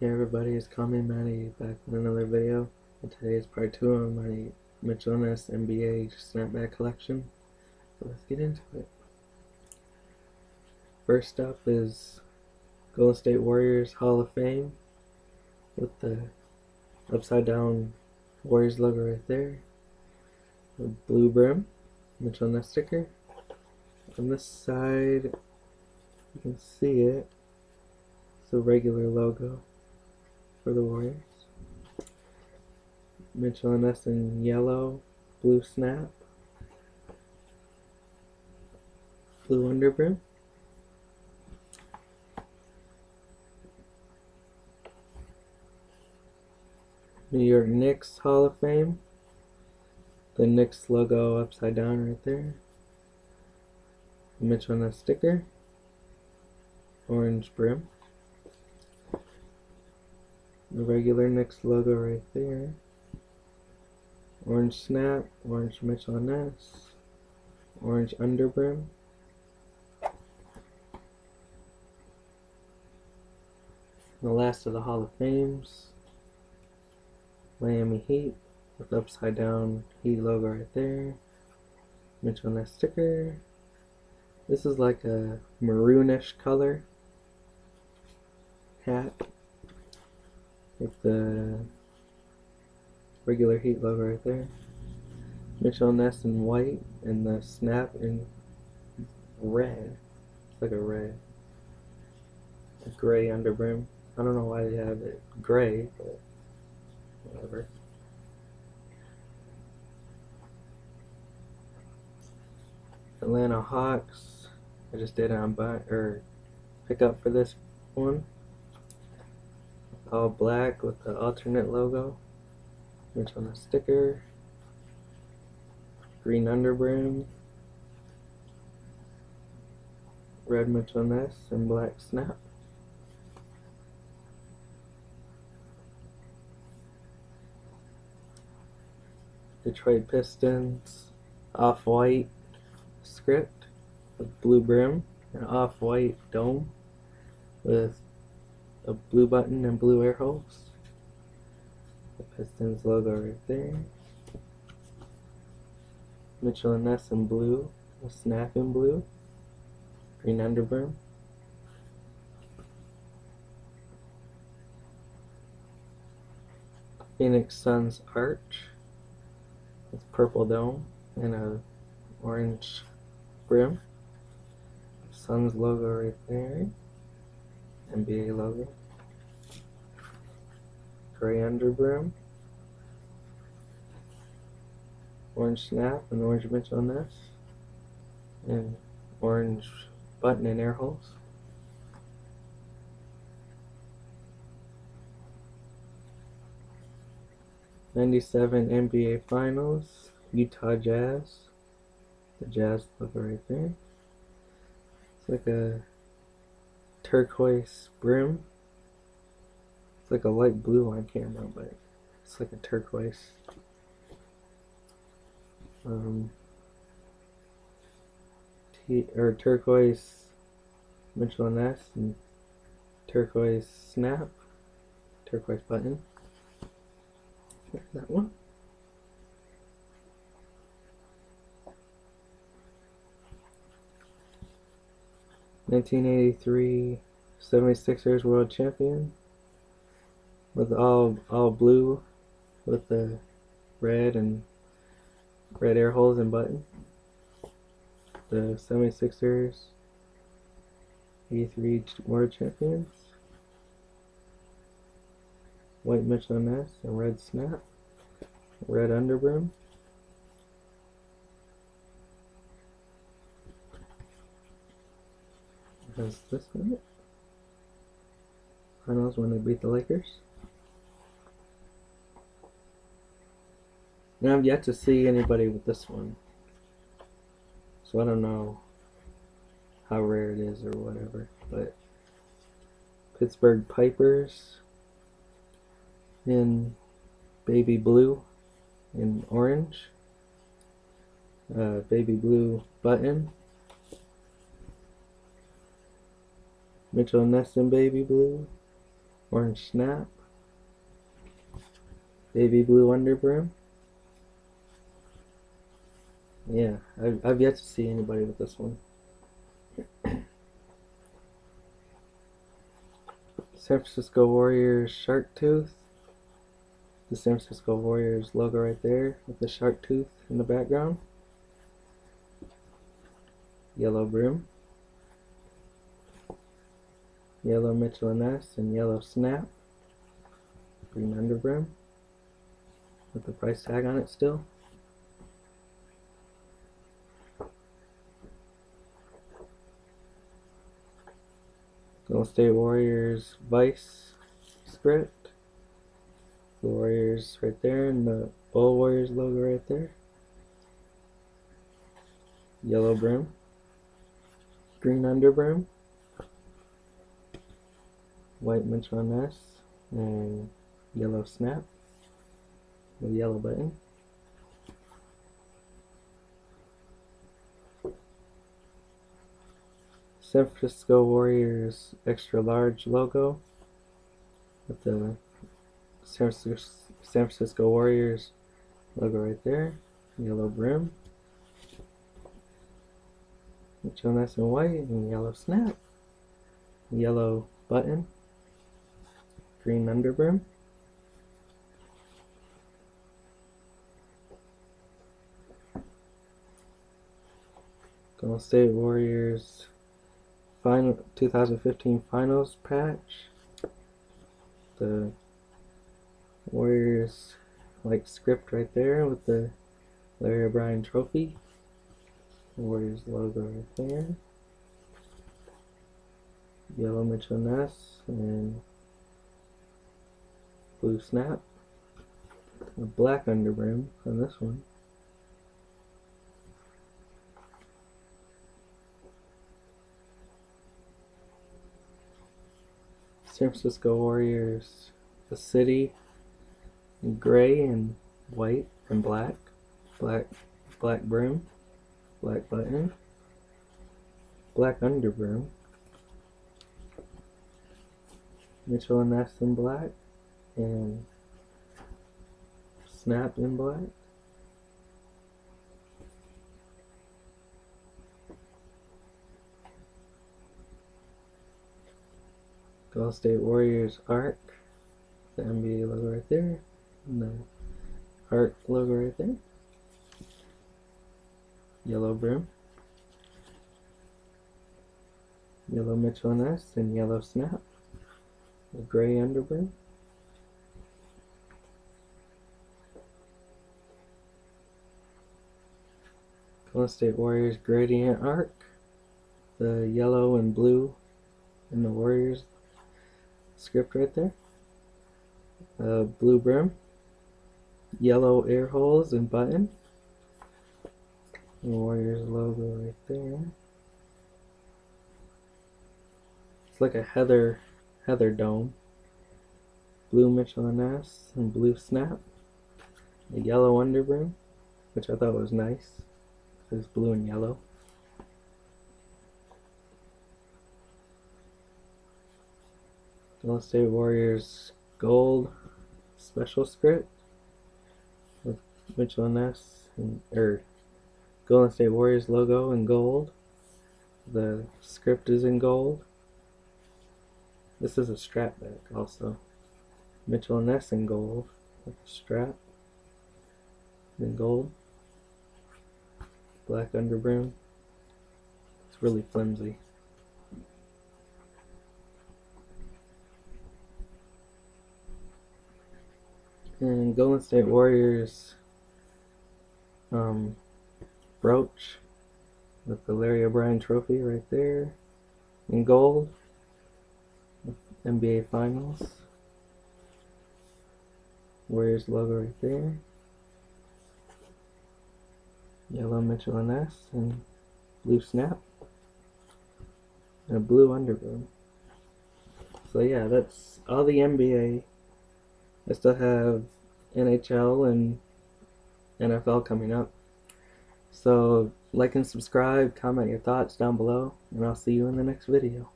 Hey everybody, it's Call Me Matty back with another video. And today is part 2 of my Mitchell Ness NBA Snapback collection. So let's get into it. First up is Golden State Warriors Hall of Fame with the upside down Warriors logo right there. The blue brim, Mitchell Ness sticker. On this side, you can see it. It's a regular logo for the Warriors. Mitchell and Ness in yellow, blue snap, blue underbrim. New York Knicks Hall of Fame. The Knicks logo upside down right there. Mitchell Ness sticker. Orange brim. The regular Knicks logo right there. Orange snap, orange Mitchell Ness, orange underbrim. The last of the Hall of Fames. Miami Heat with upside down Heat logo right there. Mitchell Ness sticker. This is like a maroonish color hat with the regular Heat logo right there. Mitchell Ness in white and the snap in red. It's like a red. A gray underbrim. I don't know why they have it gray, but whatever. Atlanta Hawks. I just did on buy or pick up for this one. All black with the alternate logo. Which on the sticker. Green underbrim. Red Mitchell Ness and black snap. Detroit Pistons off-white script with blue brim and off-white dome with blue button and blue air holes. The Pistons logo right there. Mitchell and Ness in blue, a snap in blue, green underbrim. Phoenix Suns arch with purple dome and a orange brim. Suns logo right there. NBA logo. Gray underbrim. Orange snap and orange Mitchell Ness. And orange button and air holes. Ninety-seven NBA Finals, Utah Jazz. The Jazz logo right there. It's like a turquoise brim. It's like a light blue on camera, but it's like a turquoise. Um, t or turquoise Mitchell and Ness and turquoise snap, turquoise button. That one. Nineteen eighty three 76ers world champion with all all blue with the red and red air holes and button. The 76ers 83 world champions. White Mitchell Ness and red snap. Red underbrim. Has this one? Finals when they beat the Lakers. And I've yet to see anybody with this one. So I don't know how rare it is or whatever. But Pittsburgh Pipers in baby blue and orange. Uh, baby blue button. Mitchell Ness in baby blue. orange snap, baby blue underbrim. Yeah, I've, I've yet to see anybody with this one. San Francisco Warriors shark tooth. The San Francisco Warriors logo right there with the shark tooth in the background. Yellow brim. Yellow Mitchell & Ness and yellow snap. Green underbrim. With the price tag on it still. Golden State Warriors Vice script. The Warriors right there and the Bull Warriors logo right there. Yellow brim. Green underbrim. White Mitchell Ness and yellow snap. The yellow button. San Francisco Warriors extra large logo with the San Francisco Warriors logo right there, yellow brim, Mitchell Ness and white, and yellow snap, yellow button, green underbrim. Golden State Warriors final 2015 finals patch. The Warriors like script right there with the Larry O'Brien trophy. Warriors logo right there. Yellow Mitchell Ness and blue snap. A black underbrim on this one. San Francisco Warriors, the city, in gray and white and black, black, black brim, black button, black underbrim, Mitchell and Ness in black, and Snap in black. Golden State Warriors arc, the NBA logo right there, and the arc logo right there. Yellow brim, yellow Mitchell Ness, and yellow snap. The gray underbrim. Golden State Warriors gradient arc, the yellow and blue in the Warriors script right there. Uh, blue brim, yellow air holes and button. The Warriors logo right there. It's like a heather heather dome. Blue Mitchell and Ness and blue snap. The yellow underbrim, which I thought was nice. It's blue and yellow. Golden State Warriors gold special script with Mitchell and Ness and or Golden State Warriors logo in gold. The script is in gold. This is a strap back also. Mitchell Ness in gold with a strap in gold. Black underbrim. It's really flimsy. And Golden State Warriors um, brooch with the Larry O'Brien trophy right there in gold. NBA Finals. Warriors logo right there. Yellow Mitchell and Ness and blue snap. And a blue underbrim. So yeah, that's all the NBA I still have NHL and NFL coming up. So like and subscribe, comment your thoughts down below, and I'll see you in the next video.